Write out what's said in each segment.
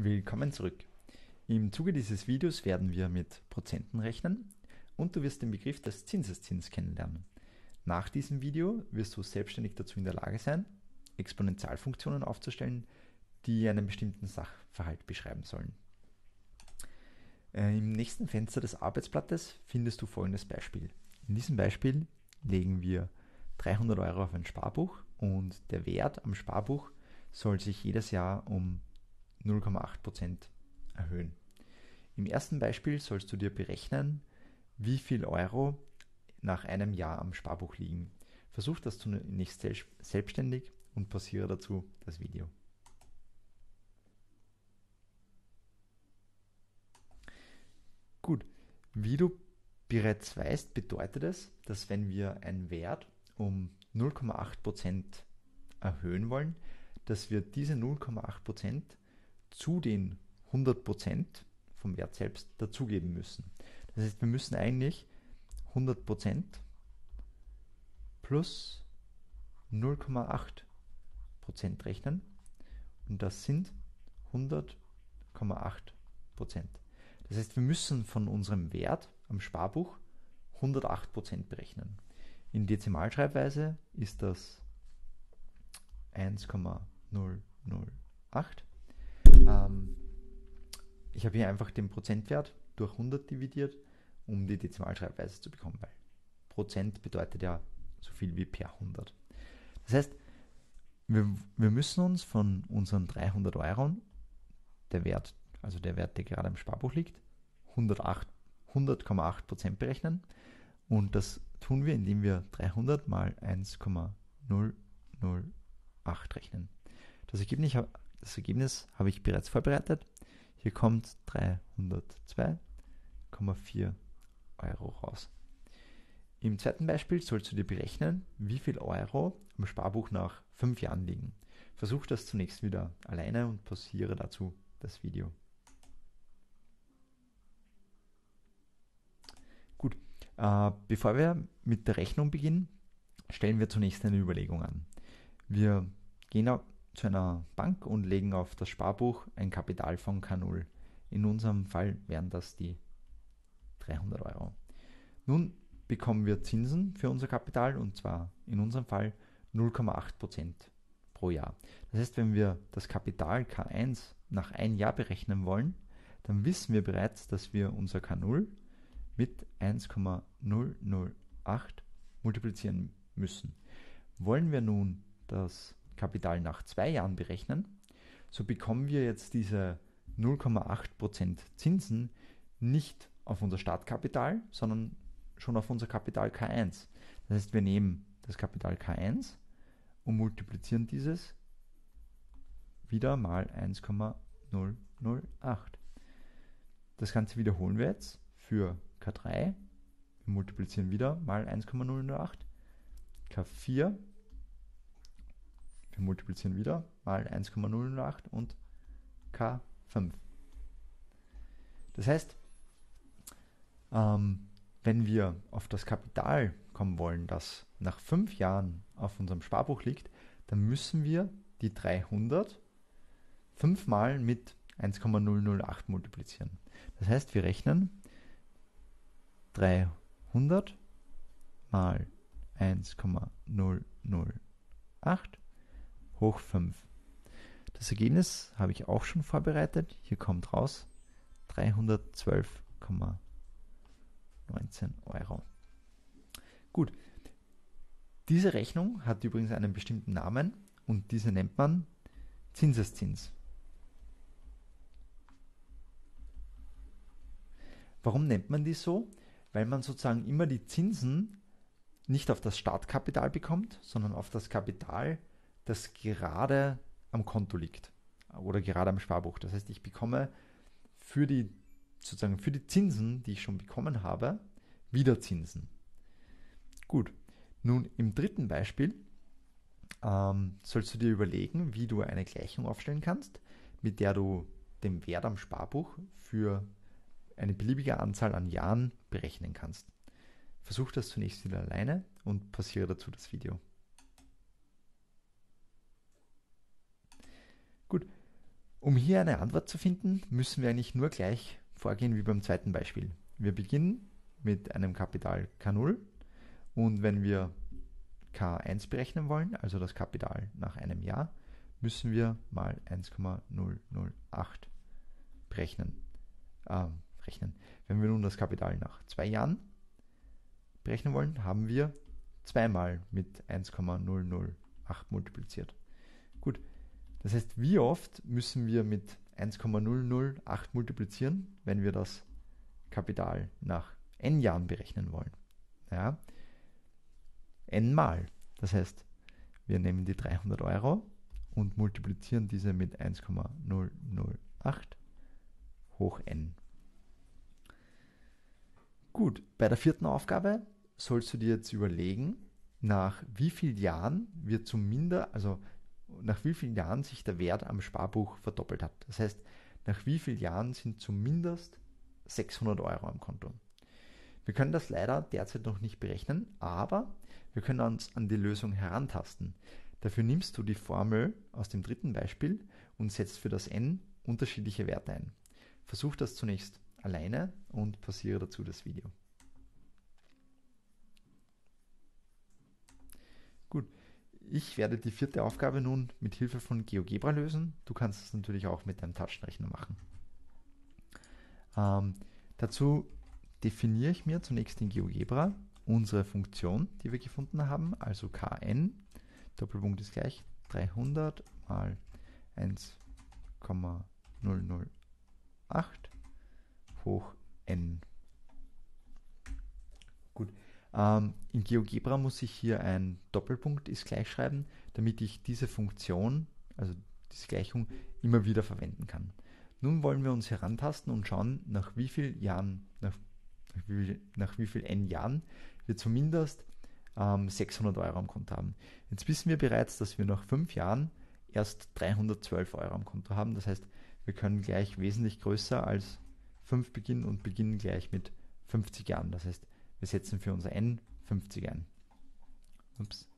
Willkommen zurück. Im Zuge dieses Videos werden wir mit Prozenten rechnen und du wirst den Begriff des Zinseszins kennenlernen. Nach diesem Video wirst du selbstständig dazu in der Lage sein, Exponentialfunktionen aufzustellen, die einen bestimmten Sachverhalt beschreiben sollen. Äh, Im nächsten Fenster des Arbeitsblattes findest du folgendes Beispiel. In diesem Beispiel legen wir 300 Euro auf ein Sparbuch und der Wert am Sparbuch soll sich jedes Jahr um 0,8% erhöhen. Im ersten Beispiel sollst du dir berechnen, wie viel Euro nach einem Jahr am Sparbuch liegen. Versuch das zunächst selbstständig und pausiere dazu das Video. Gut, wie du bereits weißt, bedeutet es, dass wenn wir einen Wert um 0,8% erhöhen wollen, dass wir diese 0,8% zu den 100% vom Wert selbst dazugeben müssen. Das heißt, wir müssen eigentlich 100% plus 0,8% rechnen und das sind 100,8%. Das heißt, wir müssen von unserem Wert am Sparbuch 108% berechnen. In Dezimalschreibweise ist das 1,008. Ähm, ich habe hier einfach den Prozentwert durch 100 dividiert, um die Dezimalschreibweise zu bekommen, weil Prozent bedeutet ja so viel wie per 100. Das heißt, wir, wir müssen uns von unseren 300 Euro, der Wert, also der Wert, der gerade im Sparbuch liegt, 108,8 100, berechnen. Und das tun wir, indem wir 300 mal 1,008 rechnen. Das Ergebnis, das Ergebnis habe ich bereits vorbereitet. Hier kommt 302,4 Euro raus. Im zweiten Beispiel sollst du dir berechnen, wie viel Euro im Sparbuch nach 5 Jahren liegen. Versuch das zunächst wieder alleine und pausiere dazu das Video. Gut, äh, bevor wir mit der Rechnung beginnen, stellen wir zunächst eine Überlegung an. Wir gehen zu einer Bank und legen auf das Sparbuch ein Kapital von K0. In unserem Fall wären das die 300 Euro. Nun bekommen wir Zinsen für unser Kapital und zwar in unserem Fall 0,8% pro Jahr. Das heißt, wenn wir das Kapital K1 nach ein Jahr berechnen wollen, dann wissen wir bereits, dass wir unser K0 mit 1,008 multiplizieren müssen. Wollen wir nun das Kapital nach zwei Jahren berechnen, so bekommen wir jetzt diese 0,8% Zinsen nicht auf unser Startkapital, sondern schon auf unser Kapital K1. Das heißt, wir nehmen das Kapital K1 und multiplizieren dieses wieder mal 1,008. Das Ganze wiederholen wir jetzt für K3. Wir multiplizieren wieder mal 1,008. K4 wir multiplizieren wieder mal 1,008 und K5. Das heißt, ähm, wenn wir auf das Kapital kommen wollen, das nach fünf Jahren auf unserem Sparbuch liegt, dann müssen wir die 300 fünfmal mit 1,008 multiplizieren. Das heißt, wir rechnen 300 mal 1,008 hoch 5. Das Ergebnis habe ich auch schon vorbereitet. Hier kommt raus 312,19 Euro. Gut, diese Rechnung hat übrigens einen bestimmten Namen und diese nennt man Zinseszins. Warum nennt man die so? Weil man sozusagen immer die Zinsen nicht auf das Startkapital bekommt, sondern auf das Kapital, das gerade am Konto liegt oder gerade am Sparbuch. Das heißt, ich bekomme für die sozusagen für die Zinsen, die ich schon bekommen habe, wieder Zinsen. Gut, nun im dritten Beispiel ähm, sollst du dir überlegen, wie du eine Gleichung aufstellen kannst, mit der du den Wert am Sparbuch für eine beliebige Anzahl an Jahren berechnen kannst. Versuch das zunächst wieder alleine und passiere dazu das Video. Um hier eine Antwort zu finden, müssen wir eigentlich nur gleich vorgehen wie beim zweiten Beispiel. Wir beginnen mit einem Kapital K0 und wenn wir K1 berechnen wollen, also das Kapital nach einem Jahr, müssen wir mal 1,008 berechnen. Äh, rechnen. Wenn wir nun das Kapital nach zwei Jahren berechnen wollen, haben wir zweimal mit 1,008 multipliziert. Gut, das heißt, wie oft müssen wir mit 1,008 multiplizieren, wenn wir das Kapital nach n Jahren berechnen wollen? Ja, n mal. Das heißt, wir nehmen die 300 Euro und multiplizieren diese mit 1,008 hoch n. Gut, bei der vierten Aufgabe sollst du dir jetzt überlegen, nach wie vielen Jahren wir zumindest, also nach wie vielen Jahren sich der Wert am Sparbuch verdoppelt hat. Das heißt, nach wie vielen Jahren sind zumindest 600 Euro am Konto. Wir können das leider derzeit noch nicht berechnen, aber wir können uns an die Lösung herantasten. Dafür nimmst du die Formel aus dem dritten Beispiel und setzt für das n unterschiedliche Werte ein. Versuch das zunächst alleine und pausiere dazu das Video. Gut, ich werde die vierte Aufgabe nun mit Hilfe von GeoGebra lösen. Du kannst es natürlich auch mit deinem Taschenrechner machen. Ähm, dazu definiere ich mir zunächst in GeoGebra unsere Funktion, die wir gefunden haben, also kn, Doppelpunkt ist gleich 300 mal 1,008 hoch n. Ähm, in GeoGebra muss ich hier ein Doppelpunkt ist gleich schreiben, damit ich diese Funktion, also diese Gleichung, immer wieder verwenden kann. Nun wollen wir uns herantasten und schauen, nach wie vielen Jahren, nach, nach, wie, wie viel n Jahren wir zumindest ähm, 600 Euro am Konto haben. Jetzt wissen wir bereits, dass wir nach fünf Jahren erst 312 Euro am Konto haben. Das heißt, wir können gleich wesentlich größer als 5 beginnen und beginnen gleich mit 50 Jahren. Das heißt, wir setzen für unser n 50 ein. Ups.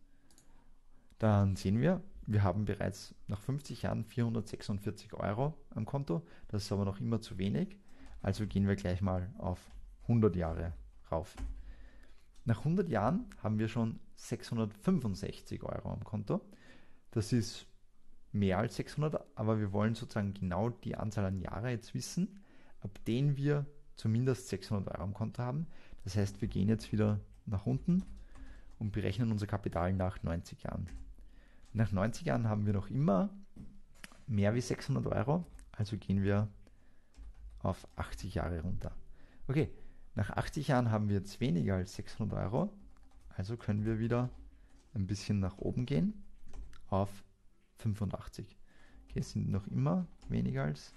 Dann sehen wir, wir haben bereits nach 50 Jahren 446 Euro am Konto. Das ist aber noch immer zu wenig. Also gehen wir gleich mal auf 100 Jahre rauf. Nach 100 Jahren haben wir schon 665 Euro am Konto. Das ist mehr als 600, aber wir wollen sozusagen genau die Anzahl an Jahre jetzt wissen, ab denen wir zumindest 600 Euro am Konto haben. Das heißt, wir gehen jetzt wieder nach unten und berechnen unser Kapital nach 90 Jahren. Nach 90 Jahren haben wir noch immer mehr wie 600 Euro, also gehen wir auf 80 Jahre runter. Okay, nach 80 Jahren haben wir jetzt weniger als 600 Euro, also können wir wieder ein bisschen nach oben gehen auf 85. Okay, es sind noch immer weniger als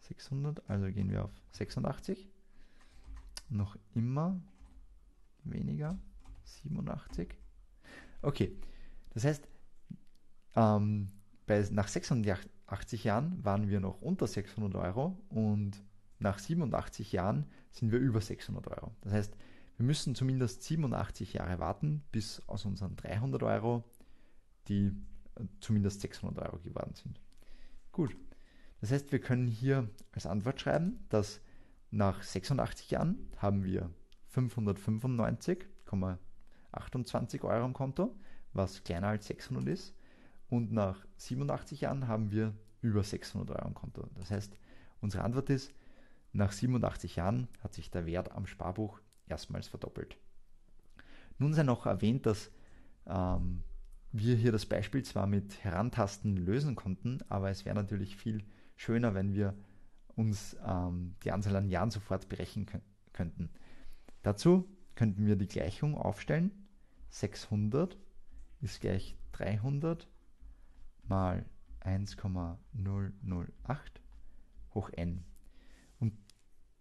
600, also gehen wir auf 86. Noch immer weniger, 87. Okay, das heißt, ähm, bei, nach 86 Jahren waren wir noch unter 600 Euro und nach 87 Jahren sind wir über 600 Euro. Das heißt, wir müssen zumindest 87 Jahre warten, bis aus unseren 300 Euro die äh, zumindest 600 Euro geworden sind. Gut, das heißt, wir können hier als Antwort schreiben, dass nach 86 Jahren haben wir 595,28 Euro am Konto, was kleiner als 600 ist. Und nach 87 Jahren haben wir über 600 Euro am Konto. Das heißt, unsere Antwort ist, nach 87 Jahren hat sich der Wert am Sparbuch erstmals verdoppelt. Nun sei noch erwähnt, dass ähm, wir hier das Beispiel zwar mit Herantasten lösen konnten, aber es wäre natürlich viel schöner, wenn wir uns ähm, die Anzahl an Jahren sofort berechnen könnten. Dazu könnten wir die Gleichung aufstellen. 600 ist gleich 300 mal 1,008 hoch n. Und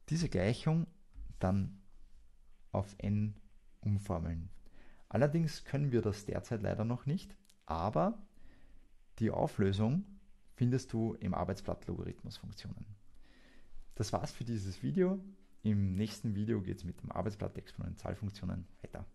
diese Gleichung dann auf n umformeln. Allerdings können wir das derzeit leider noch nicht, aber die Auflösung findest du im Arbeitsblatt Logarithmusfunktionen. Das war's für dieses Video. Im nächsten Video geht es mit dem Arbeitsblatt Exponentialfunktionen weiter.